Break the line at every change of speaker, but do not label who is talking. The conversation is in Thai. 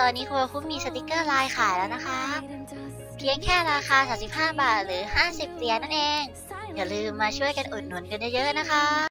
ตอนนี้ครัวคุมีสติกเกอร์ลายขายแล้วนะคะ เพียงแค่ราคา 35 บาทหรือ 50เหรียญนั่นเอง อย่าลืมมาช่วยกันอุดหนุนกันเยอะๆนะคะ